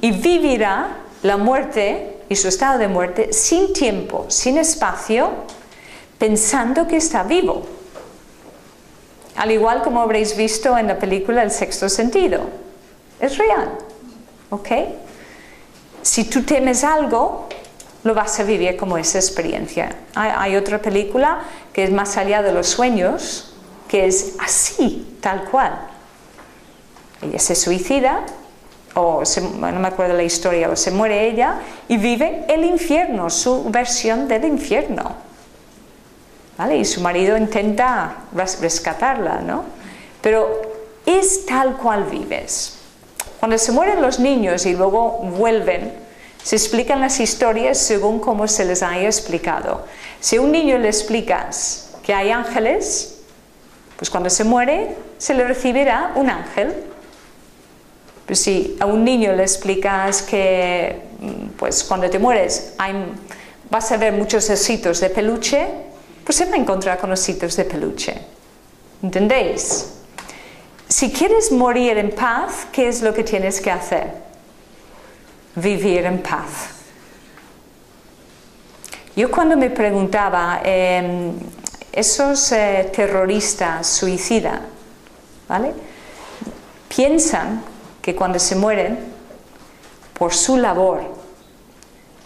y vivirá la muerte y su estado de muerte sin tiempo, sin espacio, pensando que está vivo. Al igual como habréis visto en la película El sexto sentido. Es real. ¿Ok? Si tú temes algo, lo vas a vivir como esa experiencia. Hay, otra película que es más allá de los sueños, que es así, tal cual. Ella se suicida, o no me acuerdo la historia, o se muere ella y vive el infierno, su versión del infierno. ¿Vale? Y su marido intenta rescatarla, ¿no? Pero es tal cual vives. Cuando se mueren los niños y luego vuelven, se explican las historias según como se les haya explicado. Si a un niño le explicas que hay ángeles, pues cuando se muere se le recibirá un ángel. Pues si a un niño le explicas que pues cuando te mueres vas a ver muchos ositos de peluche, pues se va a encontrar con ositos de peluche. ¿Entendéis? Si quieres morir en paz, ¿qué es lo que tienes que hacer? vivir en paz. Yo cuando me preguntaba, em, esos eh, terroristas suicidas, ¿vale? Piensan que cuando se mueren, por su labor,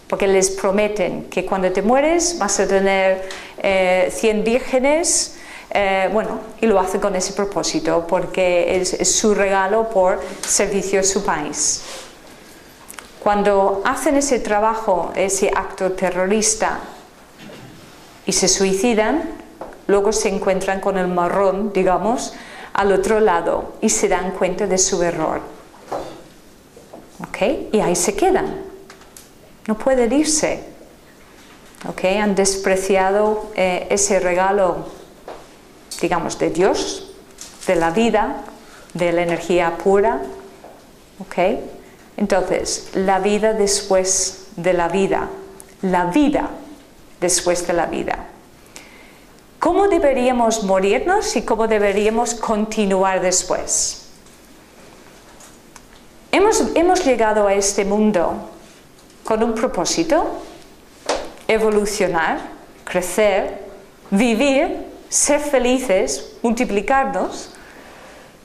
porque les prometen que cuando te mueres vas a tener 100 eh, vírgenes, eh, bueno, y lo hacen con ese propósito, porque es, es su regalo por servicio a su país. Cuando hacen ese trabajo, ese acto terrorista y se suicidan, luego se encuentran con el marrón, digamos, al otro lado y se dan cuenta de su error. Y ahí se quedan. No pueden irse. ¿Ok? Han despreciado eh, ese regalo, digamos, de Dios, de la vida, de la energía pura. ¿Ok? Entonces, la vida después de la vida, la vida después de la vida. ¿Cómo deberíamos morirnos y cómo deberíamos continuar después? Hemos, llegado a este mundo con un propósito, evolucionar, crecer, vivir, ser felices, multiplicarnos,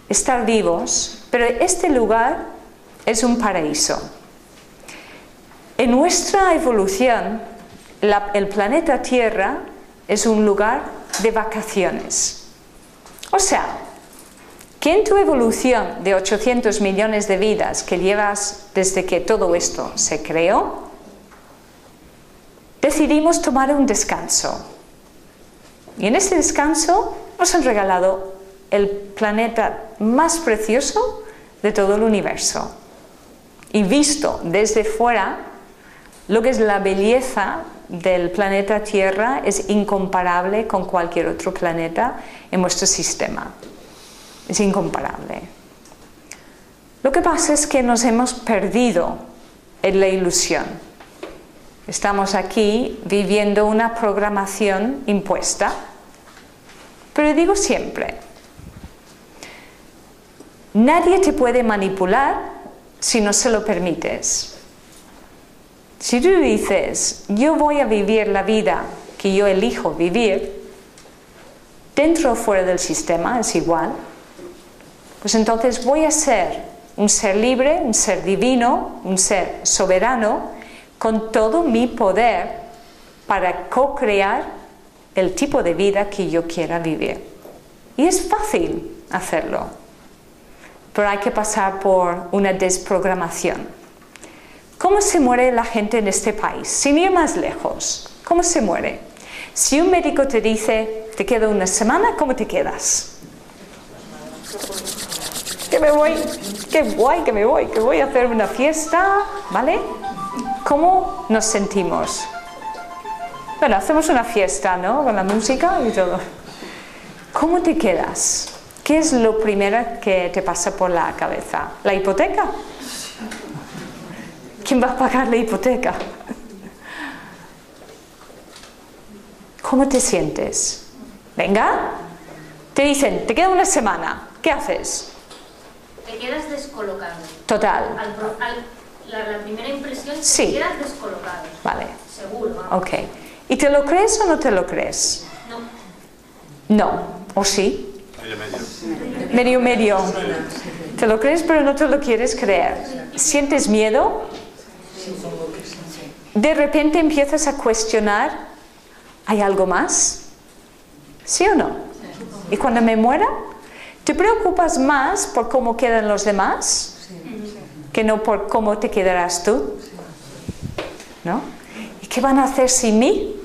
estar vivos, pero este lugar es un paraíso. En nuestra evolución, el planeta Tierra es un lugar de vacaciones. O sea, que en tu evolución de 800 millones de vidas que llevas desde que todo esto se creó, decidimos tomar un descanso. Y en ese descanso nos han regalado el planeta más precioso de todo el universo y visto desde fuera, lo que es la belleza del planeta Tierra es incomparable con cualquier otro planeta en nuestro sistema. Es incomparable. Lo que pasa es que nos hemos perdido en la ilusión. Estamos aquí viviendo una programación impuesta. Pero digo siempre, nadie te puede manipular si no se lo permites. Si tú dices, yo voy a vivir la vida que yo elijo vivir, dentro o fuera del sistema es igual, pues entonces voy a ser un ser libre, un ser divino, un ser soberano, con todo mi poder para co-crear el tipo de vida que yo quiera vivir. Y es fácil hacerlo pero hay que pasar por una desprogramación. ¿Cómo se muere la gente en este país? Sin ir más lejos, ¿cómo se muere? Si un médico te dice, te queda una semana, ¿cómo te quedas? Que me voy, qué guay que me voy, que voy a hacer una fiesta, ¿vale? ¿Cómo nos sentimos? Bueno, hacemos una fiesta, ¿no? Con la música y todo. ¿Cómo te quedas? ¿Qué es lo primero que te pasa por la cabeza? ¿La hipoteca? ¿Quién va a pagar la hipoteca? ¿Cómo te sientes? Venga, te dicen, te queda una semana, ¿qué haces? Quedas descolocado. Total. la, la primera impresión te Sí. quedas descolocado. Vale, Seguro. vamos. ok. ¿Y te lo crees o no te lo crees? No. No, ¿o sí? Medio medio. Medio, medio. Te lo crees pero no te lo quieres creer. ¿Sientes miedo? De repente empiezas a cuestionar, ¿hay algo más? ¿Sí o no? ¿Y cuando me muera? ¿Te preocupas más por cómo quedan los demás que no por cómo te quedarás tú? ¿No? ¿Y qué van a hacer sin mí?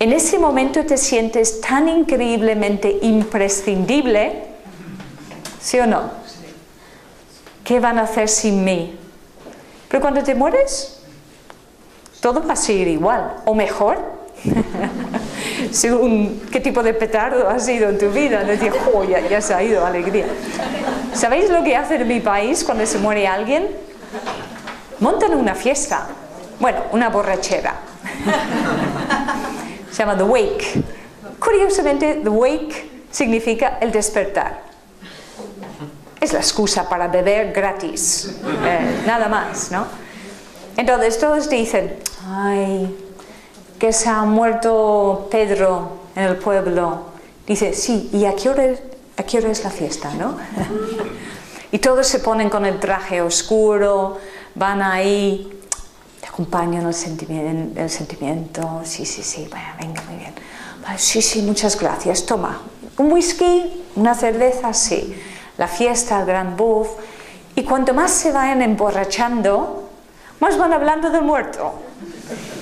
En ese momento te sientes tan increíblemente imprescindible, ¿sí o no? ¿Qué van a hacer sin mí? Pero cuando te mueres, todo va a seguir igual, o mejor, según qué tipo de petardo has sido en tu vida. Decir, "Jo, ya, se ha ido, alegría. ¿Sabéis lo que hacen en mi país cuando se muere alguien? Montan una fiesta, bueno, una borrachera. Se llama The Wake. Curiosamente, The Wake significa el despertar. Es la excusa para beber gratis, eh, nada más, ¿no? Entonces todos dicen, ay, que se ha muerto Pedro en el pueblo. Dice, sí, ¿y a qué hora, es la fiesta, no? y todos se ponen con el traje oscuro, van ahí, te acompañan el sentimiento, el sentimiento, sí, sí, sí, vaya, venga, muy bien. Sí, sí, muchas gracias, toma, un whisky, una cerveza, sí. La fiesta, el gran buff. Y cuanto más se vayan emborrachando, más van hablando del muerto.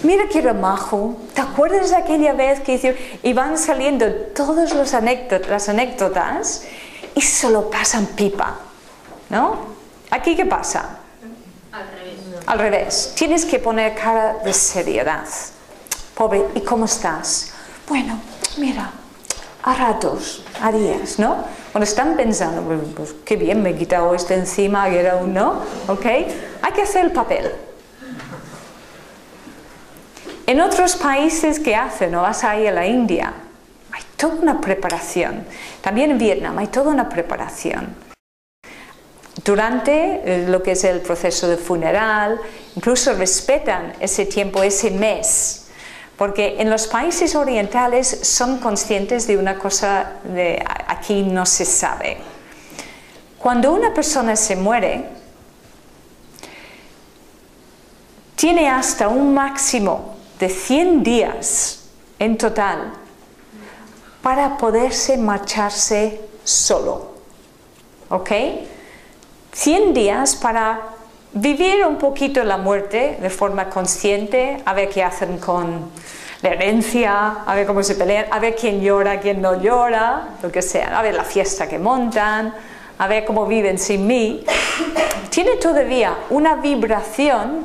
Mira que era majo. ¿Te acuerdas de aquella vez que hicieron? Y van saliendo todas anécdotas, las anécdotas y se lo pasan pipa. ¿No? ¿Aquí qué pasa? Al revés. Al revés. Tienes que poner cara de seriedad. Pobre, ¿y cómo estás? Bueno, mira, a ratos, a días, ¿no? Cuando están pensando, pues, pues, qué bien, me he quitado este encima, que era un no, ¿ok? Hay que hacer el papel. En otros países que hacen, o vas ahí a la India, hay toda una preparación. También en Vietnam hay toda una preparación. Durante eh, lo que es el proceso de funeral, incluso respetan ese tiempo, ese mes, porque en los países orientales son conscientes de una cosa de aquí no se sabe. Cuando una persona se muere, tiene hasta un máximo de 100 días en total para poderse marcharse solo. ¿Ok? 100 días para vivir un poquito la muerte de forma consciente, a ver qué hacen con la herencia, a ver cómo se pelean, a ver quién llora, quién no llora, lo que sea, a ver la fiesta que montan, a ver cómo viven sin mí. Tiene todavía una vibración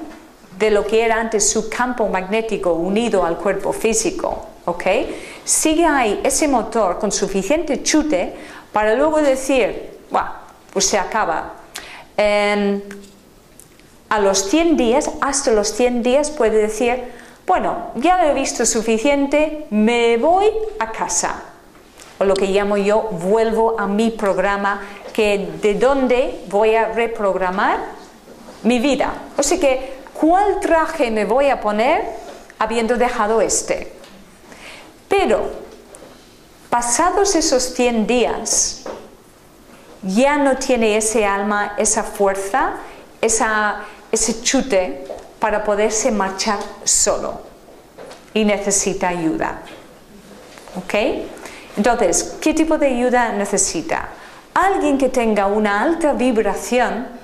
de lo que era antes su campo magnético unido al cuerpo físico, ¿ok? Sigue ahí ese motor con suficiente chute para luego decir, pues se acaba. Eh, a los 100 días, hasta los 100 días puede decir, bueno, ya lo he visto suficiente, me voy a casa. O lo que llamo yo, vuelvo a mi programa, que de donde voy a reprogramar mi vida. O sea que, ¿cuál traje me voy a poner habiendo dejado este? Pero, pasados esos 100 días, ya no tiene ese alma, esa fuerza, esa, ese chute para poderse marchar solo y necesita ayuda. ¿Ok? Entonces, ¿qué tipo de ayuda necesita? Alguien que tenga una alta vibración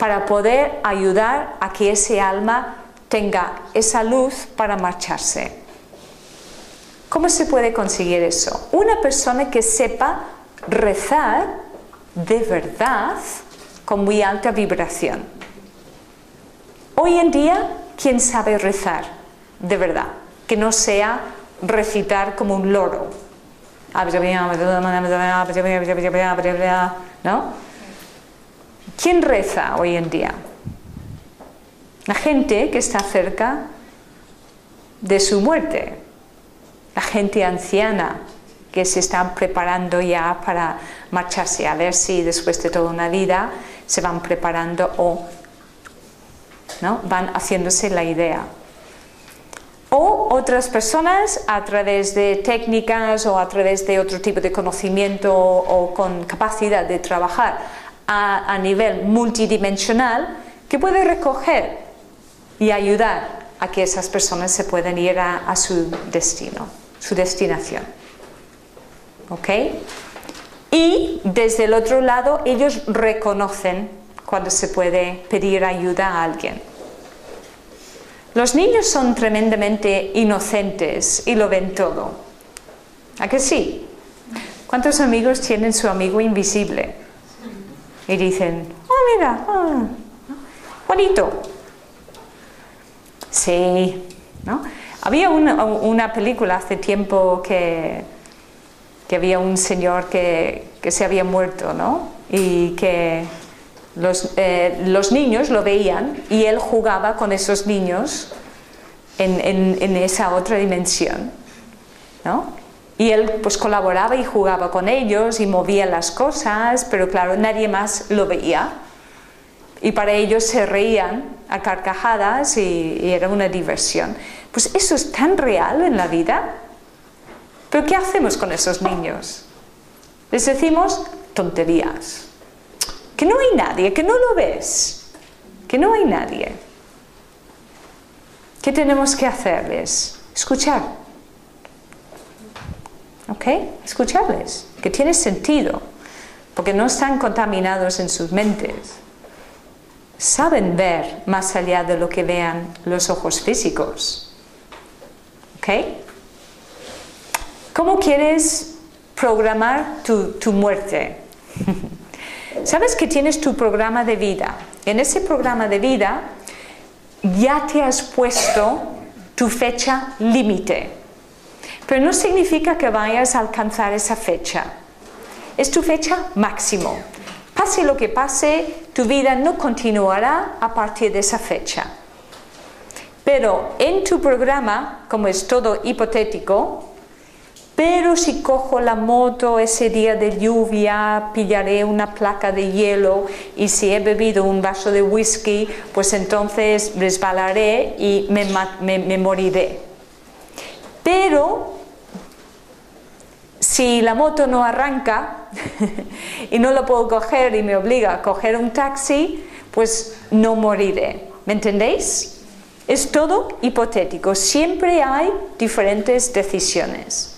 para poder ayudar a que ese alma tenga esa luz para marcharse. ¿Cómo se puede conseguir eso? Una persona que sepa rezar de verdad con muy alta vibración. Hoy en día, ¿quién sabe rezar de verdad? Que no sea recitar como un loro. ¿No? ¿Quién reza hoy en día? La gente que está cerca de su muerte, la gente anciana que se está preparando ya para marcharse, a ver si después de toda una vida se van preparando o ¿no? van haciéndose la idea. O otras personas a través de técnicas o a través de otro tipo de conocimiento o con capacidad de trabajar a, nivel multidimensional que puede recoger y ayudar a que esas personas se puedan ir a, su destino, su destinación. ¿Ok? Y desde el otro lado ellos reconocen cuando se puede pedir ayuda a alguien. Los niños son tremendamente inocentes y lo ven todo. ¿A que sí? ¿Cuántos amigos tienen su amigo invisible? Y dicen, oh mira, oh, bonito. Sí, ¿no? Había una, película hace tiempo que, que había un señor que, que, se había muerto, ¿no? Y que los, eh, los, niños lo veían y él jugaba con esos niños en, en, en esa otra dimensión, ¿no? Y él pues colaboraba y jugaba con ellos y movía las cosas, pero claro, nadie más lo veía. Y para ellos se reían a carcajadas y, era una diversión. Pues eso es tan real en la vida. Pero ¿qué hacemos con esos niños? Les decimos tonterías. Que no hay nadie, que no lo ves. Que no hay nadie. ¿Qué tenemos que hacerles? Escuchar. ¿Ok? Escucharles. Que tiene sentido. Porque no están contaminados en sus mentes saben ver más allá de lo que vean los ojos físicos. ¿Ok? ¿Cómo quieres programar tu, tu muerte? Sabes que tienes tu programa de vida. En ese programa de vida ya te has puesto tu fecha límite. Pero no significa que vayas a alcanzar esa fecha. Es tu fecha máximo. Pase lo que pase, tu vida no continuará a partir de esa fecha. Pero en tu programa, como es todo hipotético, pero si cojo la moto ese día de lluvia, pillaré una placa de hielo y si he bebido un vaso de whisky, pues entonces resbalaré y me, me moriré. Pero si la moto no arranca y no lo puedo coger y me obliga a coger un taxi, pues no moriré. ¿Me entendéis? Es todo hipotético. Siempre hay diferentes decisiones.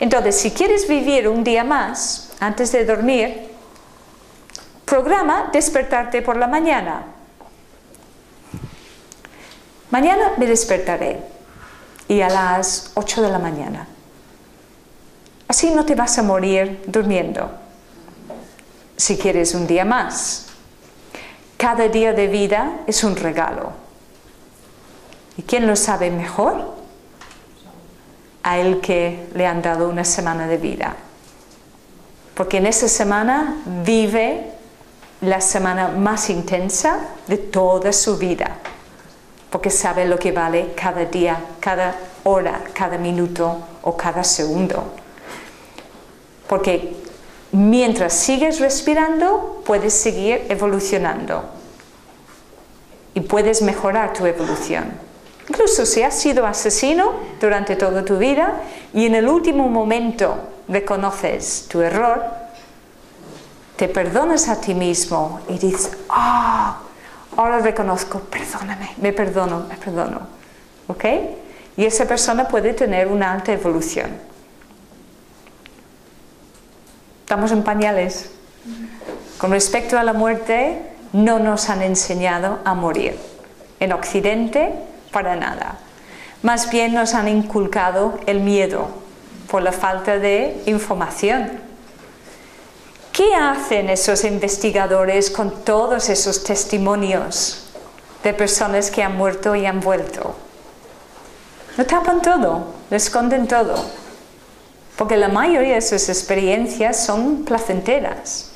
Entonces, si quieres vivir un día más antes de dormir, programa despertarte por la mañana. Mañana me despertaré y a las 8 de la mañana. Así no te vas a morir durmiendo. Si quieres un día más, cada día de vida es un regalo. ¿Y quién lo sabe mejor? A el que le han dado una semana de vida. Porque en esa semana vive la semana más intensa de toda su vida. Porque sabe lo que vale cada día, cada hora, cada minuto o cada segundo. Porque mientras sigues respirando, puedes seguir evolucionando y puedes mejorar tu evolución. Incluso si has sido asesino durante toda tu vida y en el último momento reconoces tu error, te perdonas a ti mismo y dices, ah, ahora reconozco, perdóname, me perdono, me perdono. ¿Ok? Y esa persona puede tener una alta evolución. Estamos en pañales. Con respecto a la muerte, no nos han enseñado a morir. En Occidente, para nada. Más bien nos han inculcado el miedo por la falta de información. ¿Qué hacen esos investigadores con todos esos testimonios de personas que han muerto y han vuelto? Lo tapan todo, lo esconden todo porque la mayoría de sus experiencias son placenteras.